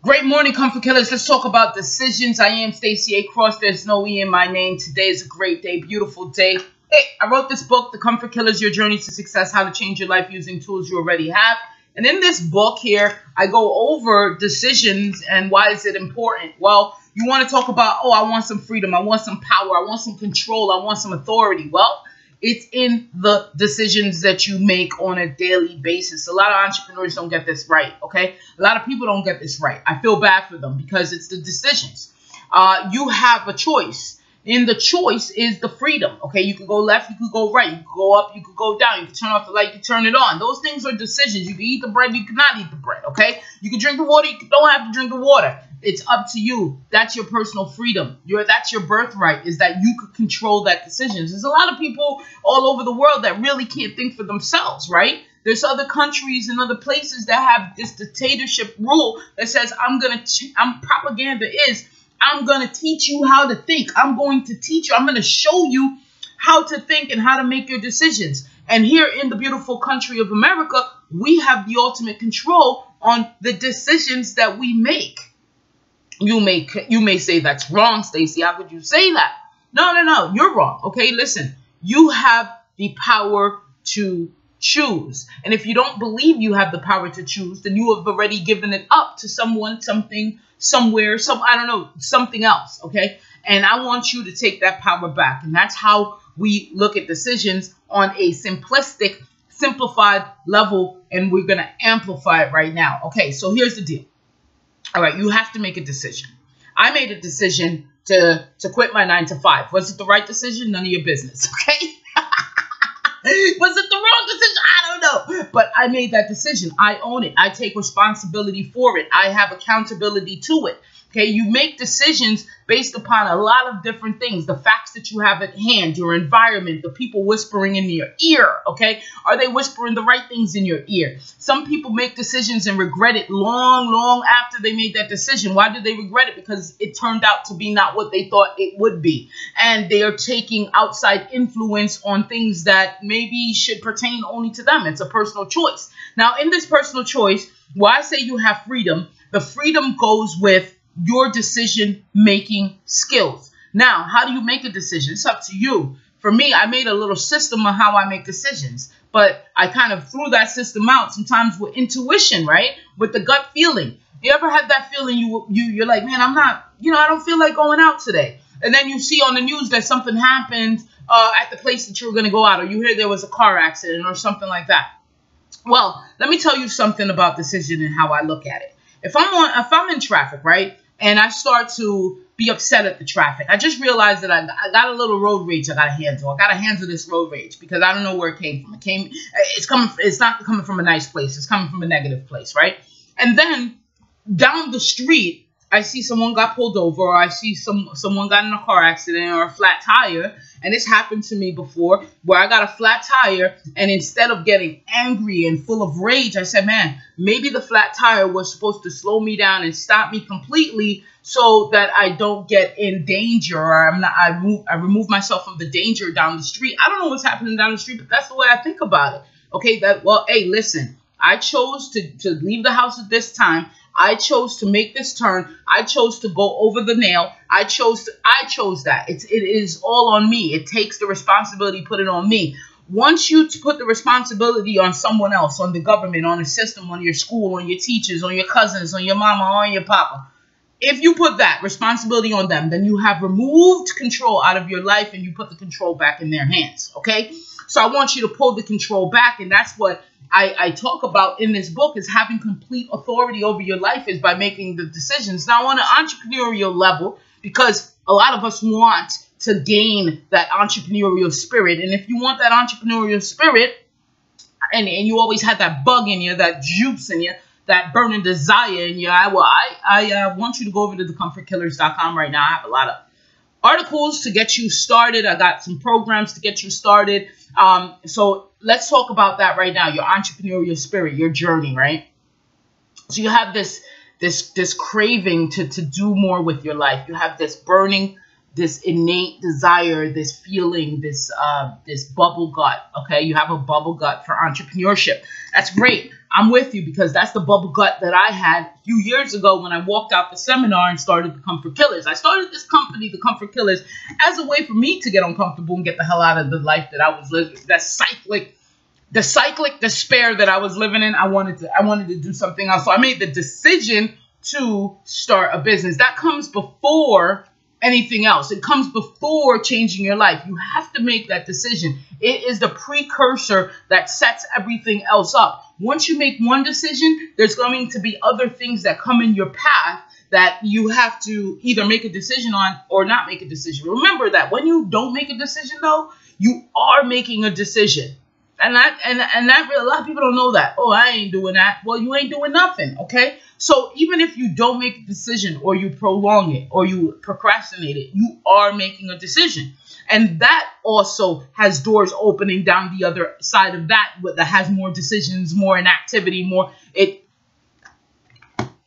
Great morning, Comfort Killers. Let's talk about decisions. I am Stacy A. Cross. There's no E in my name. Today is a great day, beautiful day. Hey, I wrote this book, The Comfort Killers Your Journey to Success How to Change Your Life Using Tools You Already Have. And in this book here, I go over decisions and why is it important. Well, you want to talk about, oh, I want some freedom. I want some power. I want some control. I want some authority. Well, it's in the decisions that you make on a daily basis. A lot of entrepreneurs don't get this right, okay? A lot of people don't get this right. I feel bad for them because it's the decisions. Uh, you have a choice. In the choice is the freedom, okay? You can go left, you can go right, you can go up, you can go down, you can turn off the light, you can turn it on. Those things are decisions. You can eat the bread, you cannot eat the bread, okay? You can drink the water, you don't have to drink the water. It's up to you. That's your personal freedom. Your that's your birthright is that you could control that decisions. There's a lot of people all over the world that really can't think for themselves, right? There's other countries and other places that have this dictatorship rule that says I'm gonna. I'm propaganda is I'm gonna teach you how to think. I'm going to teach you. I'm gonna show you how to think and how to make your decisions. And here in the beautiful country of America, we have the ultimate control on the decisions that we make. You may you may say that's wrong, Stacy. How could you say that? No, no, no. You're wrong. Okay, listen. You have the power to choose. And if you don't believe you have the power to choose, then you have already given it up to someone, something, somewhere, some I don't know, something else, okay? And I want you to take that power back. And that's how we look at decisions on a simplistic, simplified level and we're going to amplify it right now. Okay, so here's the deal. All right, you have to make a decision. I made a decision to to quit my nine to five. Was it the right decision? None of your business. Okay. Was it the wrong decision? I don't know. But I made that decision. I own it. I take responsibility for it. I have accountability to it. Okay, you make decisions based upon a lot of different things the facts that you have at hand, your environment, the people whispering in your ear. Okay, are they whispering the right things in your ear? Some people make decisions and regret it long, long after they made that decision. Why do they regret it? Because it turned out to be not what they thought it would be. And they are taking outside influence on things that maybe should pertain only to them. It's a personal choice. Now, in this personal choice, why I say you have freedom, the freedom goes with your decision making skills. Now, how do you make a decision? It's up to you. For me, I made a little system of how I make decisions, but I kind of threw that system out sometimes with intuition, right? With the gut feeling. You ever had that feeling you you you're like, man, I'm not, you know, I don't feel like going out today. And then you see on the news that something happened uh, at the place that you were going to go out, or you hear there was a car accident or something like that. Well, let me tell you something about decision and how I look at it. If I'm on, if I'm in traffic, right, and I start to be upset at the traffic. I just realized that I, I got a little road rage I got to handle. I got to handle this road rage because I don't know where it came from. It came, it's coming, it's not coming from a nice place. It's coming from a negative place, right? And then down the street, I see someone got pulled over, or I see some someone got in a car accident or a flat tire, and it's happened to me before where I got a flat tire, and instead of getting angry and full of rage, I said, "Man, maybe the flat tire was supposed to slow me down and stop me completely, so that I don't get in danger, or I'm not. I move, I remove myself from the danger down the street. I don't know what's happening down the street, but that's the way I think about it. Okay, that well, hey, listen." I chose to, to leave the house at this time. I chose to make this turn. I chose to go over the nail. I chose to, I chose that. It's it is all on me. It takes the responsibility, put it on me. Once you put the responsibility on someone else, on the government, on the system, on your school, on your teachers, on your cousins, on your mama, on your papa, if you put that responsibility on them, then you have removed control out of your life and you put the control back in their hands. Okay? So I want you to pull the control back, and that's what I, I talk about in this book is having complete authority over your life is by making the decisions. Now on an entrepreneurial level, because a lot of us want to gain that entrepreneurial spirit. And if you want that entrepreneurial spirit, and, and you always had that bug in you, that juice in you, that burning desire in you, I, well, I, I uh, want you to go over to thecomfortkillers.com right now. I have a lot of articles to get you started. I got some programs to get you started. Um, so let's talk about that right now. Your entrepreneurial spirit, your journey, right? So you have this this this craving to to do more with your life. You have this burning, this innate desire, this feeling, this uh, this bubble gut. Okay, you have a bubble gut for entrepreneurship. That's great. I'm with you because that's the bubble gut that I had a few years ago when I walked out the seminar and started the Comfort Killers. I started this company, the Comfort Killers, as a way for me to get uncomfortable and get the hell out of the life that I was living, that cyclic, the cyclic despair that I was living in. I wanted to, I wanted to do something else. So I made the decision to start a business. That comes before anything else. It comes before changing your life. You have to make that decision. It is the precursor that sets everything else up. Once you make one decision, there's going to be other things that come in your path that you have to either make a decision on or not make a decision. Remember that when you don't make a decision though, you are making a decision. And that and and that a lot of people don't know that. Oh, I ain't doing that. Well, you ain't doing nothing, okay? So even if you don't make a decision or you prolong it or you procrastinate it, you are making a decision. And that also has doors opening down the other side of that that has more decisions, more inactivity, more it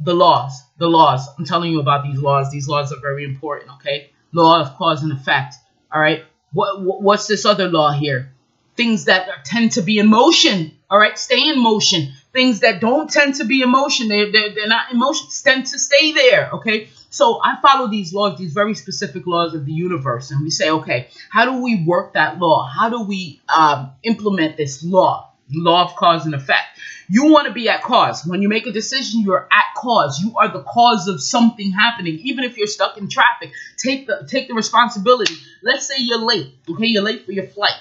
the laws, the laws. I'm telling you about these laws. These laws are very important, okay? Law of cause and effect. All right? What, what what's this other law here? things that tend to be in motion. All right, stay in motion. Things that don't tend to be in motion, they're, they're, they're not in motion, tend to stay there. Okay, so I follow these laws, these very specific laws of the universe, and we say, okay, how do we work that law? How do we um, implement this law? Law of cause and effect. You want to be at cause. When you make a decision, you're at cause. You are the cause of something happening. Even if you're stuck in traffic, take the take the responsibility. Let's say you're late. Okay, you're late for your flight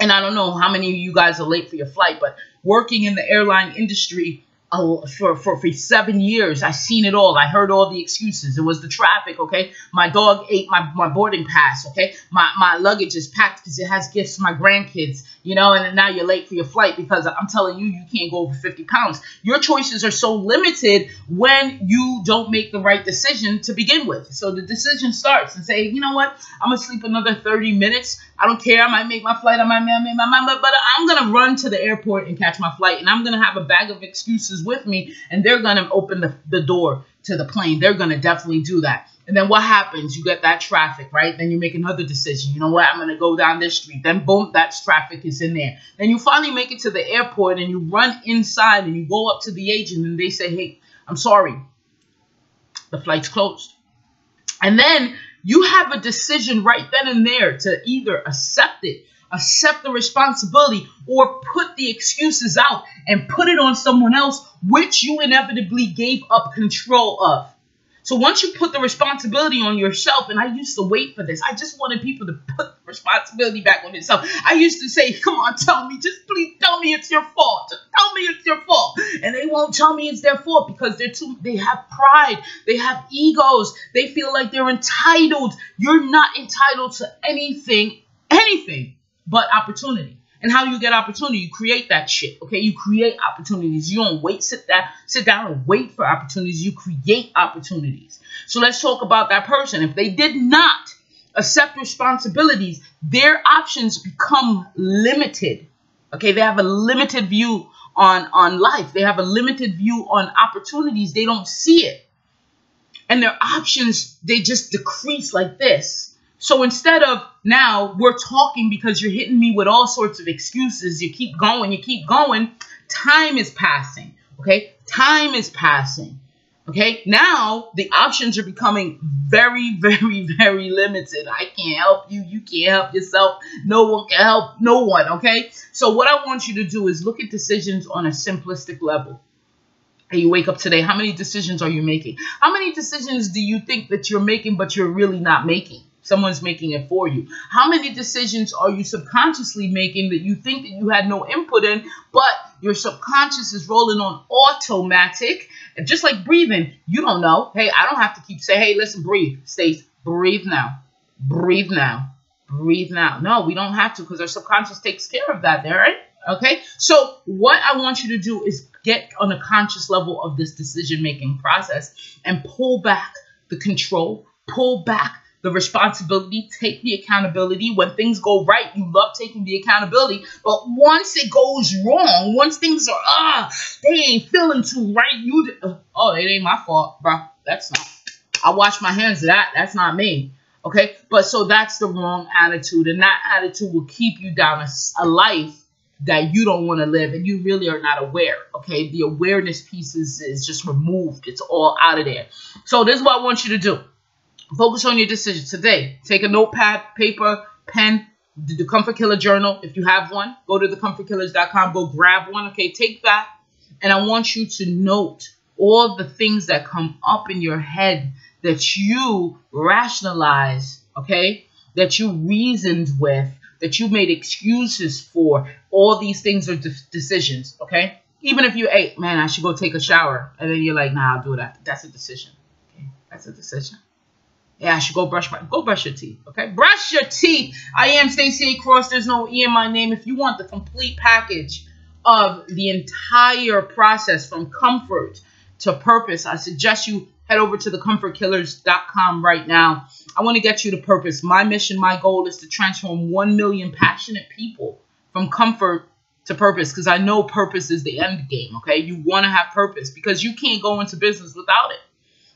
and I don't know how many of you guys are late for your flight, but working in the airline industry, for, for, for seven years. I seen it all. I heard all the excuses. It was the traffic, okay? My dog ate my, my boarding pass, okay? My, my luggage is packed because it has gifts for my grandkids, you know, and now you're late for your flight because I'm telling you, you can't go over 50 pounds. Your choices are so limited when you don't make the right decision to begin with. So the decision starts and say, you know what? I'm to sleep another 30 minutes. I don't care. I might make my flight. I might make my mind, but I'm going to run to the airport and catch my flight. And I'm going to have a bag of excuses with me and they're going to open the, the door to the plane. They're going to definitely do that. And then what happens? You get that traffic, right? Then you make another decision. You know what? I'm going to go down this street. Then boom, that traffic is in there. Then you finally make it to the airport and you run inside and you go up to the agent and they say, hey, I'm sorry. The flight's closed. And then you have a decision right then and there to either accept it accept the responsibility or put the excuses out and put it on someone else, which you inevitably gave up control of. So once you put the responsibility on yourself, and I used to wait for this, I just wanted people to put the responsibility back on themselves. I used to say, come on, tell me, just please tell me it's your fault. Just tell me it's your fault. And they won't tell me it's their fault because they're too, they have pride, they have egos, they feel like they're entitled. You're not entitled to anything, anything but opportunity. And how you get opportunity? You create that shit. Okay, you create opportunities. You don't wait, sit down, sit down and wait for opportunities. You create opportunities. So let's talk about that person. If they did not accept responsibilities, their options become limited. Okay, they have a limited view on on life. They have a limited view on opportunities. They don't see it. And their options, they just decrease like this. So instead of now we're talking because you're hitting me with all sorts of excuses, you keep going, you keep going, time is passing. Okay? Time is passing. Okay? Now the options are becoming very, very, very limited. I can't help you. You can't help yourself. No one can help no one. Okay? So what I want you to do is look at decisions on a simplistic level. And you wake up today, how many decisions are you making? How many decisions do you think that you're making, but you're really not making? Someone's making it for you. How many decisions are you subconsciously making that you think that you had no input in, but your subconscious is rolling on automatic? And just like breathing, you don't know. Hey, I don't have to keep saying, hey, listen, breathe. Stay, breathe now. Breathe now. Breathe now. No, we don't have to because our subconscious takes care of that there, right? Okay, so what I want you to do is get on a conscious level of this decision making process and pull back the control, pull back the responsibility, take the accountability. When things go right, you love taking the accountability. But once it goes wrong, once things are, ah, they ain't feeling too right, you, uh, oh, it ain't my fault, bro. That's not, I wash my hands of that. That's not me. Okay. But so that's the wrong attitude. And that attitude will keep you down a, a life that you don't want to live and you really are not aware. Okay. The awareness pieces is just removed. It's all out of there. So this is what I want you to do. Focus on your decision today. Take a notepad, paper, pen, the Comfort Killer Journal. If you have one, go to thecomfortkillers.com. Go grab one. Okay. Take that. And I want you to note all the things that come up in your head that you rationalize. Okay. That you reasoned with that you made excuses for. All these things are de decisions, okay? Even if you, ate, man, I should go take a shower, and then you're like, nah, I'll do that. That's a decision. Okay, that's a decision. Yeah, I should go brush my go brush your teeth. Okay, brush your teeth. I am Stacy A. Cross. There's no E in my name. If you want the complete package of the entire process from comfort to purpose, I suggest you head over to thecomfortkillers.com right now. I want to get you to purpose. My mission, my goal is to transform 1 million passionate people from comfort to purpose because I know purpose is the end game, okay? You want to have purpose because you can't go into business without it.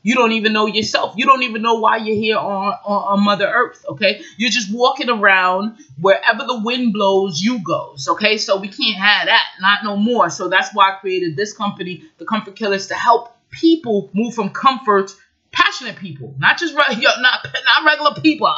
You don't even know yourself. You don't even know why you're here on, on, on, Mother Earth, okay? You're just walking around wherever the wind blows, you goes, okay? So we can't have that, not no more. So that's why I created this company, the Comfort Killers, to help people move from comfort, passionate people, not just not not regular people.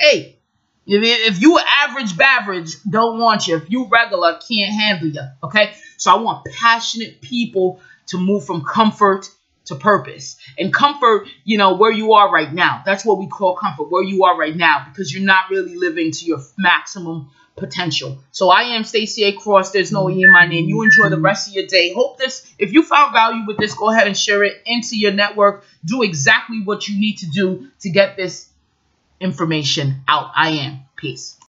hey, if, you average baverage, don't want you. If you regular, can't handle you. Okay, so I want passionate people to move from comfort to purpose. And comfort, you know, where you are right now. That's what we call comfort, where you are right now, because you're not really living to your maximum potential. So I am Stacy A. Cross. There's no E in my name. You enjoy the rest of your day. Hope this, if you found value with this, go ahead and share it into your network. Do exactly what you need to do to get this information out. I am. Peace.